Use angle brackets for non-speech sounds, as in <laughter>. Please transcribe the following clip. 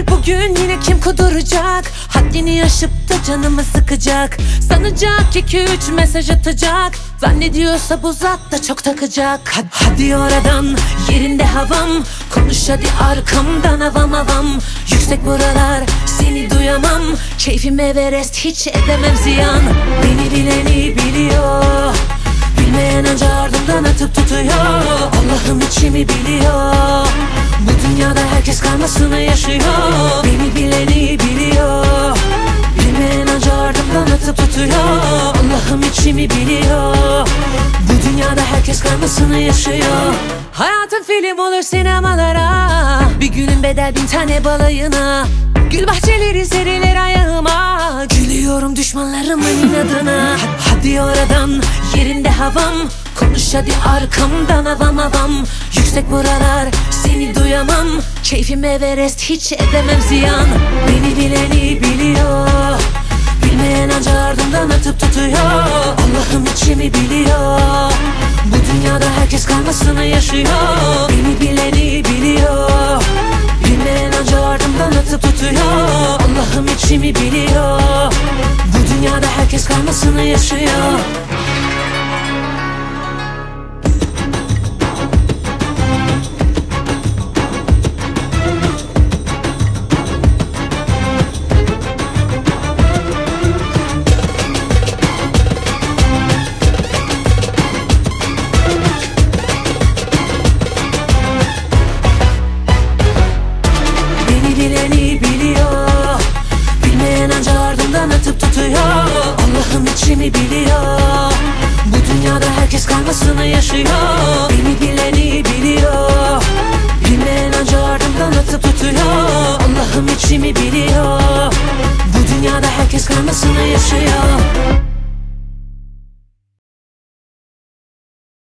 bilir bugün yine kim kuduracak? Haddini aşıp da canımı sıkacak. Sanacak iki üç mesaj atacak. Zannediyorsa bu zat da çok takacak. Hadi, hadi oradan yerinde havam. Konuş hadi arkamdan avam avam. Yüksek buralar seni duyamam. Keyfim Everest hiç edemem ziyan. Beni bileni biliyor. Bilmeyen anca ardımdan atıp tutuyor. Allah'ım içimi biliyor herkes karmasını yaşıyor. Beni bileni biliyor. Bilmeyen anca ardımdan atıp tutuyor. Allah'ım içimi biliyor. Bu dünyada herkes karmasını yaşıyor. Hayatın film olur sinemalara. Bir günün bedel bin tane balayına Gül bahçeleri serilir ayağıma Gülüyorum düşmanlarımın <laughs> inadına Hadi oradan yerinde havam. Konuş hadi arkamdan avam avam. Yüksek buralar seni duyamam. Keyfim Everest hiç edemem ziyan. Beni bileni biliyor. Bilmeyen anca ardımdan atıp tutuyor. Allah'ım içimi biliyor. Bu dünyada herkes karmasını yaşıyor. Beni içimi biliyor. Bu dünyada herkes karmasını yaşıyor Allah'ım içimi biliyor. Bu dünyada herkes karmasını yaşıyor. Beni bileni biliyor. Bilmeyen anca ardımdan atıp tutuyor. Allah'ım içimi biliyor. Bu dünyada herkes karmasını yaşıyor